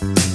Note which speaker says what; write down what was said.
Speaker 1: Bye.